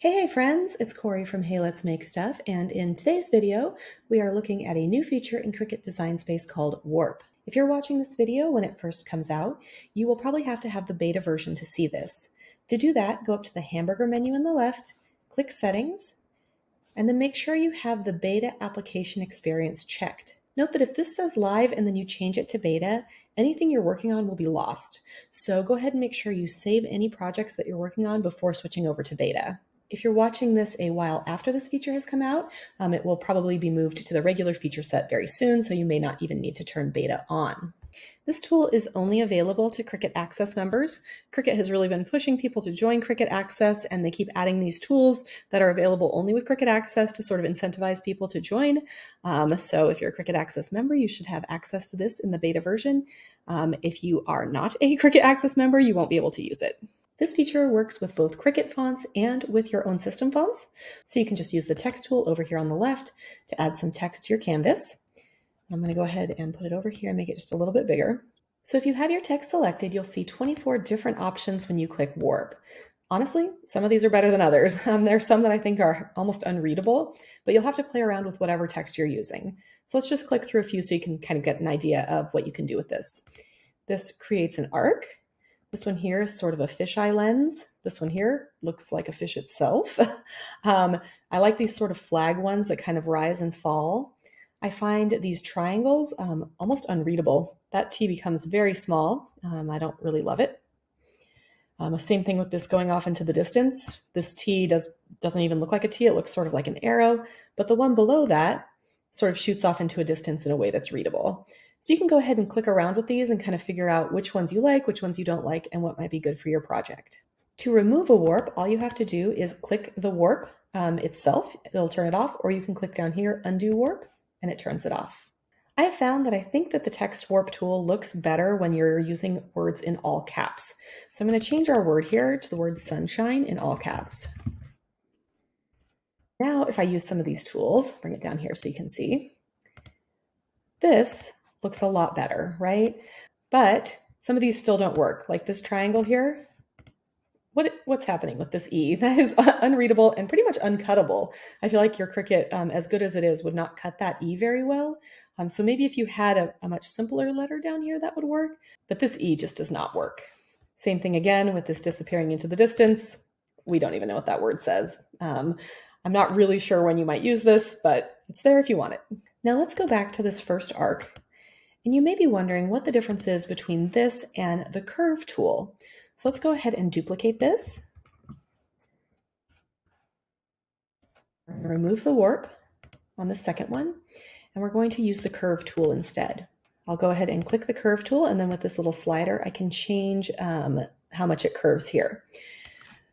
Hey, hey friends, it's Corey from Hey Let's Make Stuff, and in today's video, we are looking at a new feature in Cricut Design Space called Warp. If you're watching this video when it first comes out, you will probably have to have the beta version to see this. To do that, go up to the hamburger menu on the left, click Settings, and then make sure you have the beta application experience checked. Note that if this says live and then you change it to beta, anything you're working on will be lost. So go ahead and make sure you save any projects that you're working on before switching over to beta. If you're watching this a while after this feature has come out, um, it will probably be moved to the regular feature set very soon, so you may not even need to turn beta on. This tool is only available to Cricut Access members. Cricut has really been pushing people to join Cricut Access, and they keep adding these tools that are available only with Cricut Access to sort of incentivize people to join. Um, so if you're a Cricut Access member, you should have access to this in the beta version. Um, if you are not a Cricut Access member, you won't be able to use it. This feature works with both Cricut fonts and with your own system fonts. So you can just use the text tool over here on the left to add some text to your canvas. I'm going to go ahead and put it over here and make it just a little bit bigger. So if you have your text selected, you'll see 24 different options when you click Warp. Honestly, some of these are better than others. Um, there are some that I think are almost unreadable, but you'll have to play around with whatever text you're using. So let's just click through a few so you can kind of get an idea of what you can do with this. This creates an arc, this one here is sort of a fisheye lens. This one here looks like a fish itself. um, I like these sort of flag ones that kind of rise and fall. I find these triangles um, almost unreadable. That T becomes very small. Um, I don't really love it. Um, the same thing with this going off into the distance. This T does, doesn't even look like a T. It looks sort of like an arrow. But the one below that sort of shoots off into a distance in a way that's readable. So you can go ahead and click around with these and kind of figure out which ones you like, which ones you don't like, and what might be good for your project. To remove a warp, all you have to do is click the warp um, itself. It'll turn it off, or you can click down here, undo warp, and it turns it off. I have found that I think that the text warp tool looks better when you're using words in all caps. So I'm going to change our word here to the word sunshine in all caps. Now, if I use some of these tools, bring it down here so you can see, this looks a lot better, right? But some of these still don't work. Like this triangle here, what what's happening with this E? That is unreadable and pretty much uncuttable. I feel like your Cricut, um, as good as it is, would not cut that E very well. Um, so maybe if you had a, a much simpler letter down here, that would work. But this E just does not work. Same thing again with this disappearing into the distance. We don't even know what that word says. Um, I'm not really sure when you might use this, but it's there if you want it. Now let's go back to this first arc and you may be wondering what the difference is between this and the curve tool. So let's go ahead and duplicate this. Remove the warp on the second one, and we're going to use the curve tool instead. I'll go ahead and click the curve tool, and then with this little slider, I can change um, how much it curves here.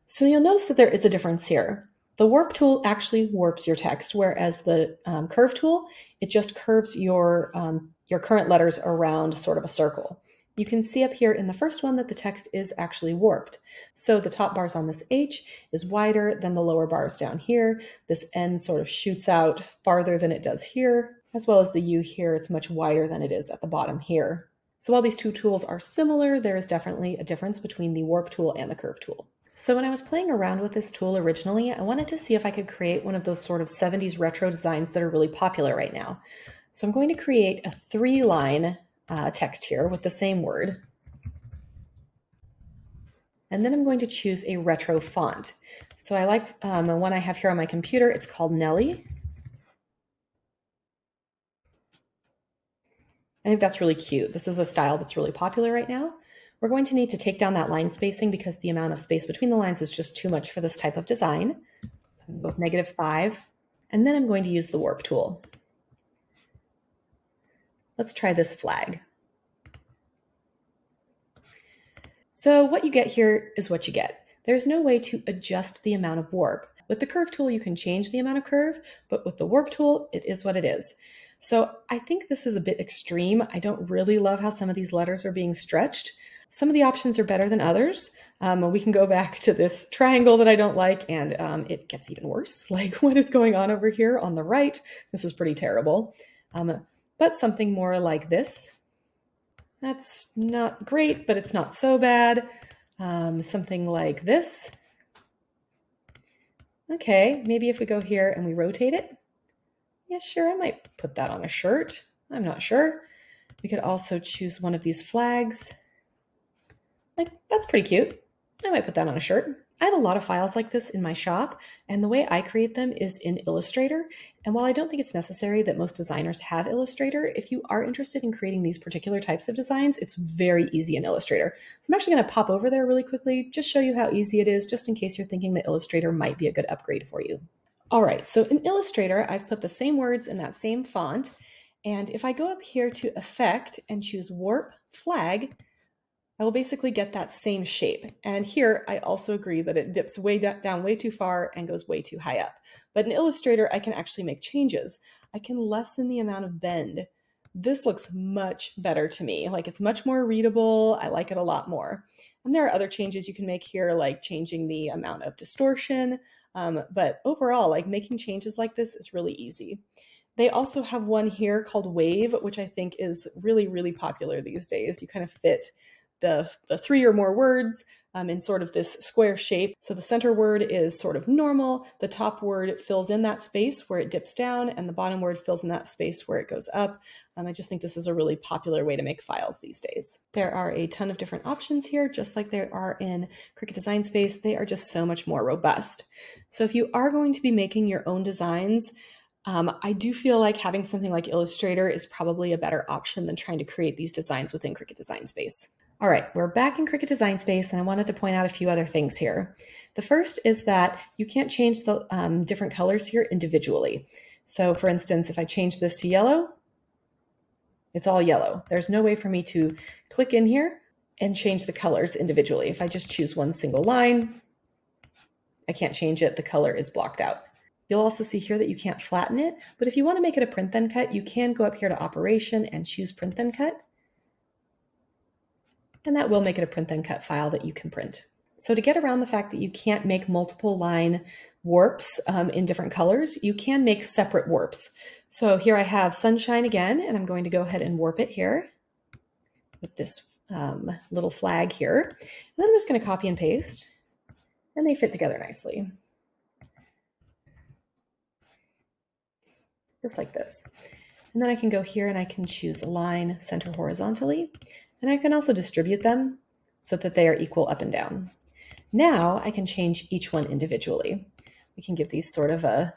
So you'll notice that there is a difference here. The warp tool actually warps your text, whereas the um, curve tool, it just curves your um, your current letters around sort of a circle. You can see up here in the first one that the text is actually warped. So the top bars on this H is wider than the lower bars down here. This N sort of shoots out farther than it does here, as well as the U here, it's much wider than it is at the bottom here. So while these two tools are similar, there is definitely a difference between the warp tool and the curve tool. So when I was playing around with this tool originally, I wanted to see if I could create one of those sort of 70s retro designs that are really popular right now. So I'm going to create a three line uh, text here with the same word. And then I'm going to choose a retro font. So I like um, the one I have here on my computer. It's called Nellie. I think that's really cute. This is a style that's really popular right now. We're going to need to take down that line spacing because the amount of space between the lines is just too much for this type of design. So go with negative five. And then I'm going to use the warp tool. Let's try this flag. So what you get here is what you get. There's no way to adjust the amount of warp. With the curve tool, you can change the amount of curve, but with the warp tool, it is what it is. So I think this is a bit extreme. I don't really love how some of these letters are being stretched. Some of the options are better than others. Um, we can go back to this triangle that I don't like, and um, it gets even worse. Like what is going on over here on the right? This is pretty terrible. Um, but something more like this. That's not great, but it's not so bad. Um, something like this. Okay, maybe if we go here and we rotate it, yeah, sure, I might put that on a shirt. I'm not sure. We could also choose one of these flags. Like, that's pretty cute. I might put that on a shirt. I have a lot of files like this in my shop, and the way I create them is in Illustrator. And while I don't think it's necessary that most designers have Illustrator, if you are interested in creating these particular types of designs, it's very easy in Illustrator. So I'm actually going to pop over there really quickly, just show you how easy it is, just in case you're thinking that Illustrator might be a good upgrade for you. All right, so in Illustrator, I've put the same words in that same font. And if I go up here to Effect and choose Warp Flag, I will basically get that same shape. And here I also agree that it dips way down way too far and goes way too high up. But in Illustrator, I can actually make changes. I can lessen the amount of bend. This looks much better to me. Like it's much more readable. I like it a lot more. And there are other changes you can make here, like changing the amount of distortion. Um, but overall, like making changes like this is really easy. They also have one here called Wave, which I think is really, really popular these days. You kind of fit the, the three or more words um, in sort of this square shape. So the center word is sort of normal. The top word fills in that space where it dips down, and the bottom word fills in that space where it goes up. Um, I just think this is a really popular way to make files these days. There are a ton of different options here, just like there are in Cricut Design Space. They are just so much more robust. So if you are going to be making your own designs, um, I do feel like having something like Illustrator is probably a better option than trying to create these designs within Cricut Design Space. All right, we're back in Cricut Design Space, and I wanted to point out a few other things here. The first is that you can't change the um, different colors here individually. So for instance, if I change this to yellow, it's all yellow. There's no way for me to click in here and change the colors individually. If I just choose one single line, I can't change it. The color is blocked out. You'll also see here that you can't flatten it, but if you want to make it a print then cut, you can go up here to operation and choose print then cut and that will make it a print then cut file that you can print. So to get around the fact that you can't make multiple line warps um, in different colors, you can make separate warps. So here I have sunshine again, and I'm going to go ahead and warp it here with this um, little flag here. And then I'm just going to copy and paste, and they fit together nicely. Just like this. And then I can go here and I can choose align center horizontally. And I can also distribute them so that they are equal up and down. Now I can change each one individually. We can give these sort of a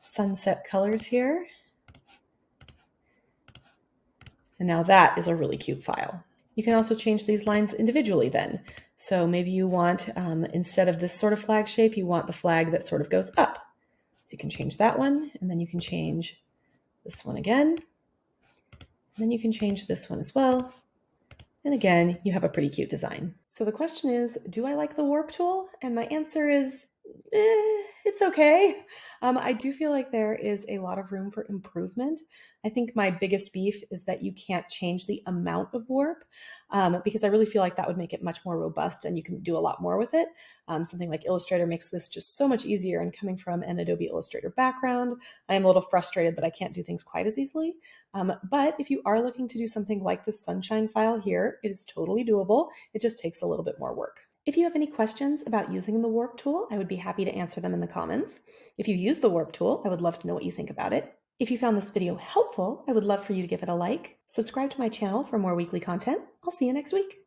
sunset colors here. And now that is a really cute file. You can also change these lines individually then. So maybe you want, um, instead of this sort of flag shape, you want the flag that sort of goes up. So you can change that one, and then you can change this one again. And then you can change this one as well. And again, you have a pretty cute design. So the question is, do I like the warp tool? And my answer is, eh, it's okay. Um, I do feel like there is a lot of room for improvement. I think my biggest beef is that you can't change the amount of warp um, because I really feel like that would make it much more robust and you can do a lot more with it. Um, something like Illustrator makes this just so much easier. And coming from an Adobe Illustrator background, I am a little frustrated that I can't do things quite as easily. Um, but if you are looking to do something like the sunshine file here, it is totally doable. It just takes a little bit more work. If you have any questions about using the Warp tool, I would be happy to answer them in the comments. If you use the Warp tool, I would love to know what you think about it. If you found this video helpful, I would love for you to give it a like, subscribe to my channel for more weekly content. I'll see you next week.